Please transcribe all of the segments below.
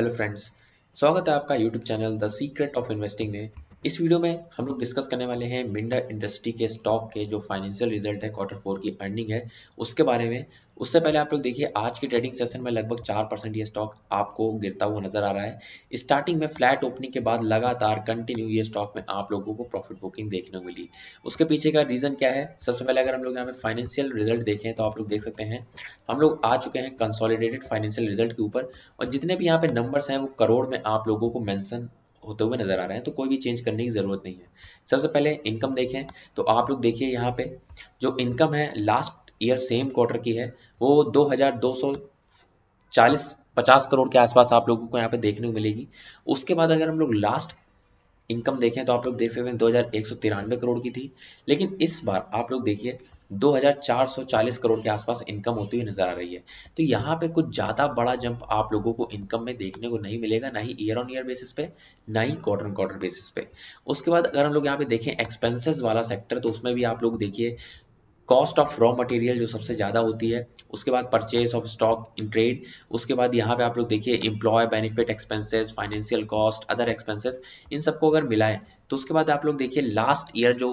Hello friends स्वागत है आपका YouTube channel the secret of investing में। इस वीडियो में हम लोग डिस्कस करने वाले हैं मिंडा इंडस्ट्री के स्टॉक के जो फाइनेंशियल रिज़ल्ट है क्वार्टर फोर की अर्निंग है, उसके बारे में। उससे पहले आप लोग देखिए, आज के ट्रेडिंग सेशन में लगभग चार परसेंट ये स्टॉक आपको गिरता हुआ नज़र आ रहा है। स्टार्टिंग में फ्लैट ओपनिंग के बाद लगातार कंटिन्यू ये स्टॉक में आप लोगों को प्रॉफिट बुकिंग देखने को मिली। उसके पीछे का रीजन क्या है? सबसे पहले अगर हम लोग यहाँ पे फाइनेंशियल रिज़ल्ट देखें तो आप लोग देख सकते हैं, हम लोग आ चुके हैं कंसोलिडेटेड फाइनेंशियल रिज़ल्ट के ऊपर। और जितने भी यहाँ पे नंबर्स हैं, वो करोड़ में आप लोगों को मेंशन होते हुए नज़र आ रहे हैं तो कोई भी चेंज करने की ज़रूरत नहीं है। सबसे पहले इनकम देखें तो आप लोग देखिए यहाँ पे, जो इनकम है लास्ट ईयर सेम क्वार्टर की है, वो 2240 50 करोड़ के आसपास आप लोगों को यहाँ पे देखने को मिलेगी। उसके बाद अगर हम लोग लास्ट इनकम देखें तो आप लोग देख सकते हैं दो हज़ार एक सौ तिरानवे करोड़ की थी। लेकिन इस बार आप लोग देखिए 2440 करोड़ के आसपास इनकम होती हुई नज़र आ रही है। तो यहाँ पे कुछ ज़्यादा बड़ा जंप आप लोगों को इनकम में देखने को नहीं मिलेगा, ना ही ईयर ऑन ईयर बेसिस पे, ना ही क्वार्टर ऑन क्वार्टर बेसिस पे। उसके बाद अगर हम लोग यहाँ पे देखें एक्सपेंसेस वाला सेक्टर तो उसमें भी आप लोग देखिए कॉस्ट ऑफ़ रॉ मटेरियल जो सबसे ज़्यादा होती है, उसके बाद purchase of stock in trade उसके बाद यहाँ पे आप लोग देखिए employ benefit expenses financial cost other expenses इन सबको अगर मिलाएँ तो उसके बाद आप लोग देखिए लास्ट ईयर जो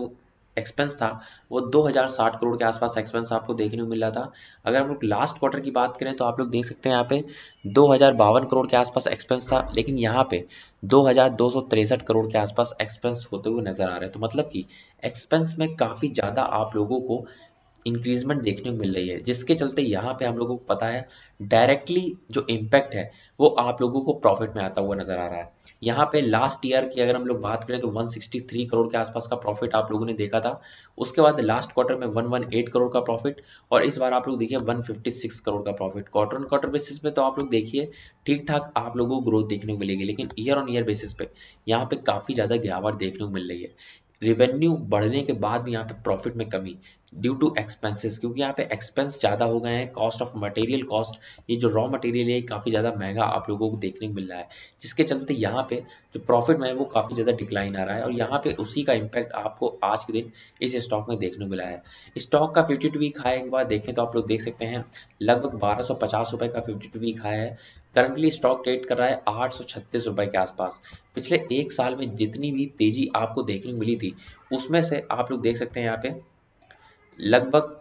एक्सपेंस था, वो 2060 करोड़ के आसपास एक्सपेंस आपको देखने को मिल रहा था। अगर हम लोग लास्ट क्वार्टर की बात करें तो आप लोग देख सकते हैं यहाँ पे दो हज़ार बावन करोड़ के आसपास एक्सपेंस था, लेकिन यहाँ पे दो करोड़ के आसपास एक्सपेंस होते हुए नज़र आ रहे हैं। तो मतलब कि एक्सपेंस में काफ़ी ज़्यादा आप लोगों को इंक्रीजमेंट देखने को मिल रही है, जिसके चलते यहाँ पे हम लोगों को पता है डायरेक्टली जो इम्पैक्ट है, वो आप लोगों को प्रॉफिट में आता हुआ नज़र आ रहा है। यहाँ पे लास्ट ईयर की अगर हम लोग बात करें तो 163 करोड़ के आसपास का प्रॉफिट आप लोगों ने देखा था। उसके बाद लास्ट क्वार्टर में 118 करोड़ का प्रॉफिट और इस बार आप लोग देखिए 156 करोड़ का profit quarter on quarter basis पे तो आप लोग देखिए ठीक ठाक आप लोगों को ग्रोथ देखने को मिलेगी, लेकिन ईयर ऑन ईयर बेसिस पे यहाँ पे काफ़ी ज़्यादा गिरावट देखने को मिल रही है। रिवेन्यू बढ़ने के बाद भी यहाँ पे प्रॉफिट में कमी। ड्यू टू एक्सपेंसेस क्योंकि यहाँ पे एक्सपेंस ज़्यादा हो गए हैं कॉस्ट ऑफ़ मटेरियल कॉस्ट ये जो रॉ मटेरियल है काफ़ी ज़्यादा महँगा आप लोगों को देखने को मिल रहा है। जिसके चलते यहाँ पे जो प्रॉफिट में वो काफ़ी ज़्यादा डिक्लाइन आ रहा है और यहाँ पे उसी का इम्पैक्ट आपको आज के दिन इस स्टॉक में देखने को मिला है। स्टॉक का फिफ्टी टू वीक हाई एक बार देखें तो आप लोग देख सकते हैं, लगभग बारह सौ पचास का फिफ्टी टू वीक हाई है। करंटली स्टॉक ट्रेड कर रहा है आठ सौ छत्तीस रुपए के आसपास। पिछले एक साल में जितनी भी तेज़ी आपको देखने को मिली थी, उसमें से आप लोग देख सकते हैं यहाँ पे लगभग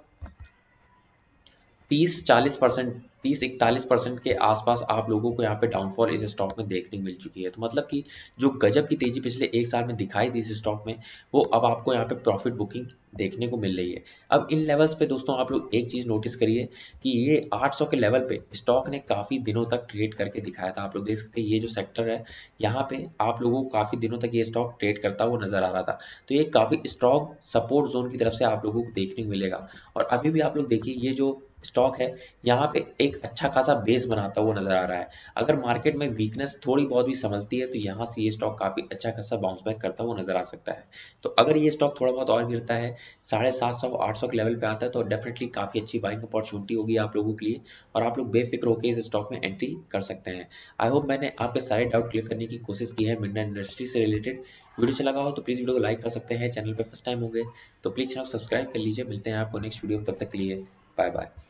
30-40 परसेंट, तीस इकतालीस परसेंट के आसपास आप लोगों को यहाँ पे डाउनफॉल इस स्टॉक में देखने को मिल चुकी है। तो मतलब कि जो गजब की तेज़ी पिछले एक साल में दिखाई थी इस स्टॉक में, वो अब आपको यहाँ पे प्रॉफिट बुकिंग देखने को मिल रही है। अब इन लेवल्स पे दोस्तों आप लोग एक चीज़ नोटिस करिए कि ये 800 के लेवल पे स्टॉक ने काफ़ी दिनों तक ट्रेड करके दिखाया था। आप लोग देख सकते हैं, ये जो सेक्टर है, यहाँ पे आप लोगों को काफ़ी दिनों तक ये स्टॉक ट्रेड करता हुआ नज़र आ रहा था। तो ये काफ़ी स्ट्रॉन्ग सपोर्ट जोन की तरफ़ से आप लोगों को देखने को मिलेगा। और अभी भी आप लोग देखिए, ये जो स्टॉक है, यहाँ पे एक अच्छा खासा बेस बनाता हुआ नज़र आ रहा है। अगर मार्केट में वीकनेस थोड़ी बहुत भी समझती है तो यहाँ से ये स्टॉक काफ़ी अच्छा खासा बाउंस बैक करता हुआ नज़र आ सकता है। तो अगर ये स्टॉक थोड़ा बहुत और गिरता है, साढ़े सात सौ, आठ सौ के लेवल पे आता है तो डेफिनेटली काफ़ी अच्छी बाइंग अपॉर्चुनिटी होगी आप लोगों के लिए और आप लोग बेफिक्र होकर इस स्टॉक में एंट्री कर सकते हैं। आई होप मैंने आपके सारे डाउट क्लियर करने की कोशिश की है मिंडा इंडस्ट्री से रिलेटेड वीडियो अच्छा लगा हो तो प्लीज़ वीडियो को लाइक कर सकते हैं चैनल पर फ़र्स्ट टाइम होंगे तो प्लीज़ चैनल सब्सक्राइब कर लीजिए। मिलते हैं आपको नेक्स्ट वीडियो तब तक के लिए बाय बाय